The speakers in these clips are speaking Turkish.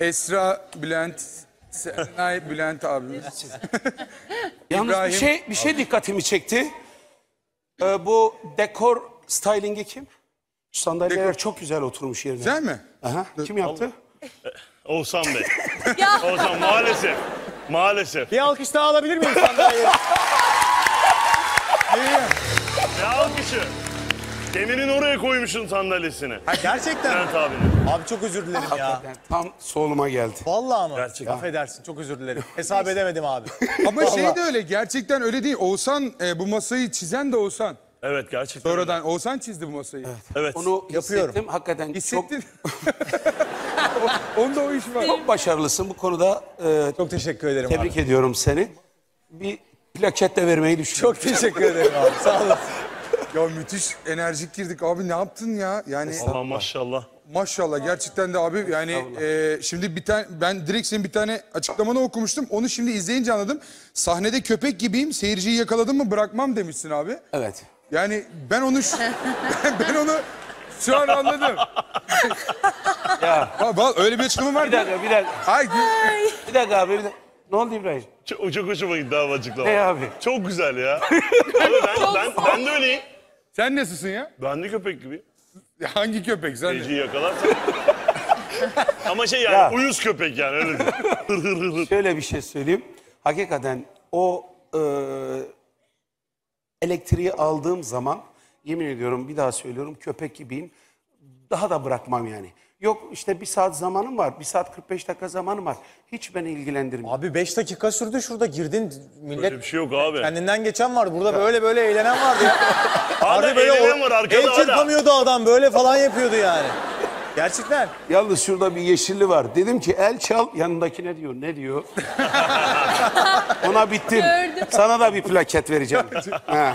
Esra, Bülent, Senay, Bülent abimiz. Yalnız İbrahim. bir şey bir şey dikkatimi çekti. Ee, bu dekor stylingi kim? Şu sandalyeler Dekor. çok güzel oturmuş yerine. Güzel mi? Aha, kim yaptı? Oğuzhan Bey. Oğuzhan maalesef. Maalesef. Bir alkış daha alabilir miyim sandalyeye? Ne alkışı? Demir'in oraya koymuşsun sandalyesini. Ha, gerçekten mi? Bülent abinin. Abi çok özür dilerim ya. Hakikaten tam soluma geldi. Vallahi mı? Gerçekten. Affedersin çok özür dilerim. Hesap edemedim abi. Ama şey de öyle gerçekten öyle değil. Oğuzhan e, bu masayı çizen de Oğuzhan. Evet gerçekten. Sonradan Oğuzhan çizdi bu masayı. Evet. Onu Yapıyorum. hissettim. Hakikaten Hissettin. Onda o iş var. çok, çok başarılısın. Bu konuda e, Çok teşekkür ederim tebrik abi. ediyorum seni. Bir plaket de vermeyi düşünüyorum. Çok teşekkür ederim abi. Sağ olasın. Ya müthiş enerjik girdik abi ne yaptın ya? Yani Allah maşallah. maşallah gerçekten de abi yani e, şimdi bir tane ben direkt senin bir tane açıklamanı okumuştum. Onu şimdi izleyince anladım. Sahnede köpek gibiyim. Seyirciyi yakaladım mı bırakmam demişsin abi. Evet. Yani ben onu şu- ben onu şu an anladım. Ya Ha, val- öyle bir açıklama var bir mı? dakika bir dakika. Ay, Bir dakika abi. Bir dakika. Ne oldu İbrahim? Çok, çok hoşuma gitti abi açıklama. Ne abi? Çok güzel ya. abi ben, ben, ben de öyleyim. Sen nasılsın ya? Ben de köpek gibi. Ya Hangi köpek sen? Seyirciyi yakalarsan. Ama şey yani Ya. uyuz köpek yani öyle değil. Hır hır hır hır. Şöyle bir şey söyleyeyim. Hakikaten o e, elektriği aldığım zaman yemin ediyorum bir daha söylüyorum köpek gibiyim. Daha da bırakmam yani. Yok işte bir saat zamanım var. Bir saat 45 dakika zamanım var. Hiç beni ilgilendirmiyor. Abi 5 dakika sürdü şurada girdin. Millet Öyle bir şey yok abi. kendinden geçen vardı. Burada böyle böyle eğlenen vardı ya. Harbi böyle eğlenen o- var arkada El hala. çırpamıyordu adam böyle falan yapıyordu yani. Gerçekten. Yalnız şurada bir yeşilli var. Dedim ki el çal. Yanındaki ne diyor? Ne diyor? Ona bittim. Sana da bir plaket vereceğim. ha.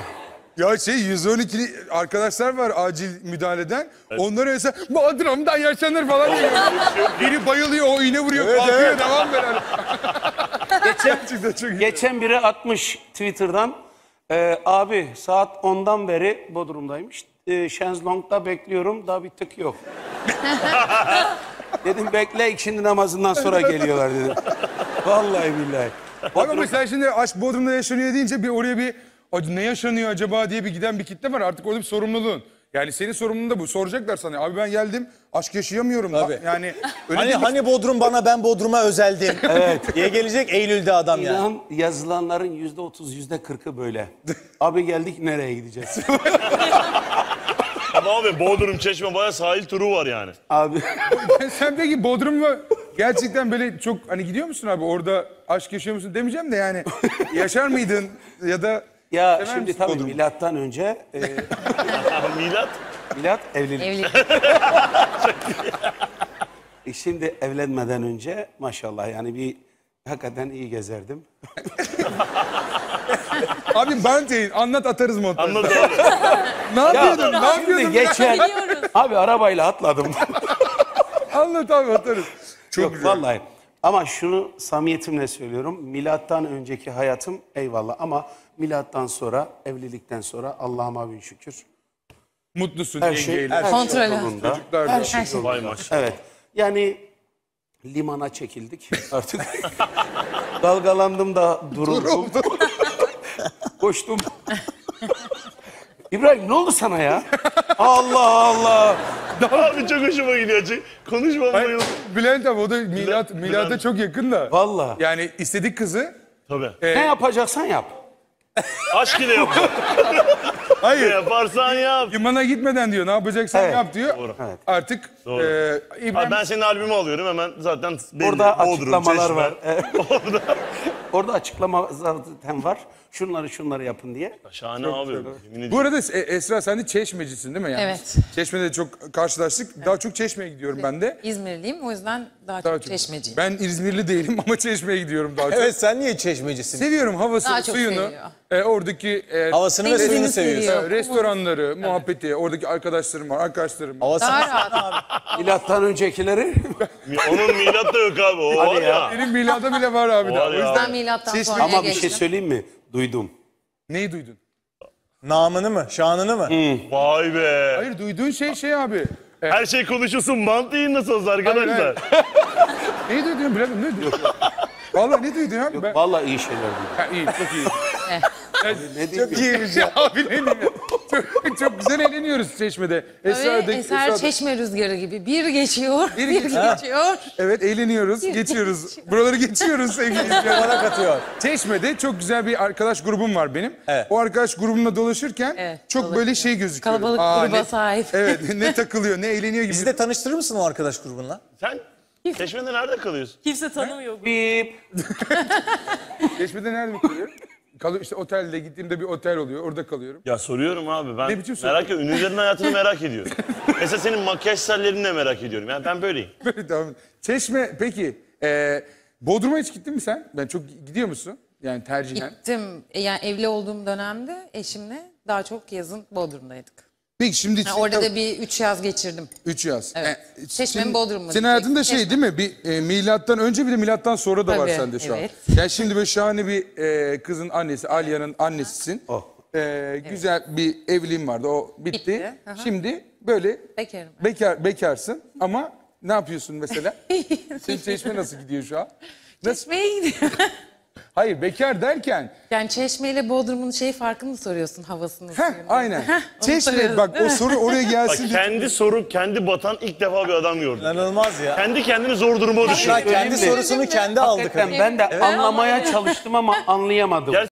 Ya şey 112'li arkadaşlar var acil müdahaleden. Onlara mesela Bodrum'dan yaşanır falan diyor. Biri bayılıyor o iğne vuruyor Evet, kalkıyor evet. devam ver. Geçen, Gerçekten çok iyi. geçen biri atmış Twitter'dan. e, abi saat 10'dan beri Bodrum'daymış. E, Şenzlong'da bekliyorum. Daha bir tık yok. dedim bekle ikindi namazından sonra geliyorlar dedim. Vallahi billahi. Ama mesela şimdi aşk Bodrum'da yaşanıyor deyince bir oraya bir "Ay ne yaşanıyor acaba diye bir giden bir kitle var. Artık orada bir sorumluluğun. Yani senin sorumluluğun da bu. Soracaklar sana. Abi ben geldim aşk yaşayamıyorum. Tabii. Yani öyle Hani değil mi? hani Bodrum bana ben Bodrum'a özeldim. evet. Diye gelecek Eylül'de adam yani. İnan yazılanların yüzde otuz, yüzde kırkı böyle. Abi geldik nereye gideceğiz? Ama abi Bodrum, Çeşme bayağı sahil turu var yani. abi Sen peki Bodrum'la gerçekten böyle çok hani gidiyor musun abi orada aşk yaşıyor musun demeyeceğim de yani yaşar mıydın ya da ya Sever şimdi misin tabii Bodrum'u? milattan önce e, Milat. milat evlilik. Evlilik. E şimdi evlenmeden önce maşallah yani bir hakikaten iyi gezerdim. abi ben değil anlat atarız montajda. Anladın abi. Ne yapıyordun? ne Şimdi yapıyordun? geçen abi arabayla atladım. Anlat abi atarız. Çok Yok güzel. vallahi. Ama şunu samimiyetimle söylüyorum. Milattan önceki hayatım eyvallah ama milattan sonra evlilikten sonra Allah'ıma bin şükür. Mutlusun Her şey, yengeyle. her şey Kontrolü. yolunda. Çocuklar da. Her şey. Vay yolunda. maşallah. Evet. Yani limana çekildik artık. Dalgalandım da duruldum. Koştum. İbrahim ne oldu sana ya? Allah Allah. Abi çok hoşuma gidiyor. Konuşmam Ay, bayıldım. Bülent abi o da milat, milata çok yakın da. Vallahi. Yani istedik kızı. Tabii. Ne yapacaksan yap. Aşk ile yap. ne Hayır. yaparsan yap. Limana gitmeden diyor ne yapacaksan Evet. yap diyor. Doğru. Evet. Artık Doğru. e, İbrahim Abi ben senin albümü alıyorum hemen zaten belli. Orada Bodrum, açıklamalar Çeşme. var. Evet. Orada açıklama zaten var. Şunları şunları yapın diye. Şahane abi. Yemin Bu ediyorum. arada e, Esra sen de Çeşmecisin değil mi? Yani Evet. Çeşme'de çok karşılaştık. Daha çok Çeşme'ye gidiyorum ben de. İzmirliyim o yüzden daha, Daha çok çok. çeşmeciyim. Ben İzmirli değilim ama Çeşme'ye gidiyorum daha çok. Evet sen niye çeşmecisin? Seviyorum havasını, Daha çok suyunu. seviyor. E, oradaki e, Havasını ve suyunu seviyor. seviyorsun. e, restoranları, muhabbeti, oradaki arkadaşlarım var, arkadaşlarım var. Havasını Daha rahat. Milattan öncekileri Onun milat da yok abi. O var ya. Benim milada bile var abi. daha. Var O ya. yüzden Ben milattan Çeşme- sonraya ama bir geçtim. şey söyleyeyim mi? Duydum. neyi duydun? namını mı? Şanını mı? Vay be. Hayır duyduğun şey şey abi. E, Her şey konuşulsun. Bant değil nasıl olsa arkadaşlar. Neyi duydun Bülent? Ne duydun? Vallahi ne duydun ya? Ben... Vallahi iyi şeyler duydum. Ha, iyi, çok iyi. Ne diyeyim? Çok iyiymiş ya. Abi ne diyeyim ya? Çok, güzel eğleniyoruz Çeşme'de. Esra, Böyle eser çeşme rüzgarı gibi. Bir geçiyor, Bir bir, geçiyor. geçiyor. Evet eğleniyoruz, geçiyoruz. Buraları geçiyoruz sevgili izleyiciler. Bana katıyor. Çeşme'de çok güzel bir arkadaş grubum var benim. Evet. O arkadaş grubumla dolaşırken Evet, çok böyle dolaşıyor. şey gözüküyor. Kalabalık gruba ne, sahip. Evet ne takılıyor ne eğleniyor gibi. Bizi de tanıştırır mısın o arkadaş grubunla? Sen Çeşme'de nerede kalıyorsun? Kimse tanımıyor. Bip. Çeşme'de nerede kalıyor? Kalıyor işte otelde gittiğimde bir otel oluyor orada kalıyorum. Ya soruyorum abi ben Ne biçim merak ediyorum. Ünlülerin hayatını merak ediyorum. Mesela senin makyaj sellerini de merak ediyorum. Yani ben böyleyim. Böyle devam et. Çeşme peki e, Bodrum'a hiç gittin mi sen? Ben çok gidiyor musun? Yani tercihen. Gittim. E, Yani evli olduğum dönemde eşimle daha çok yazın Bodrum'daydık. Peki şimdi Yani orada da bir üç yaz geçirdim. Üç yaz. Evet. E, Çeşme'nin senin- hayatında şey değil mi? Bir e, milattan önce bir de milattan sonra da var Tabii, sende şu evet. an. Yani şimdi böyle şahane bir e, kızın annesi, Alya'nın annesisin. Oh. E, güzel bir evliliğin vardı. O bitti. Bitti. Şimdi böyle Bekarım. bekar bekarsın ama ne yapıyorsun mesela? Senin çeşme nasıl gidiyor şu an? Nasıl? Çeşme'ye gidiyorum. Hayır bekar derken yani Çeşme ile Bodrum'un şey farkını mı soruyorsun havasını? Heh, suyunu? aynen. Onu Çeşme soruyoruz, bak değil o mi? soru oraya Bak gelsin. diye- kendi soru kendi batan ilk defa bir adam gördüm. İnanılmaz ya. Kendi kendini zor duruma düşürdü. Kendi sorusunu kendi aldık. Hakikaten ben de anlamaya çalıştım ama anlayamadım.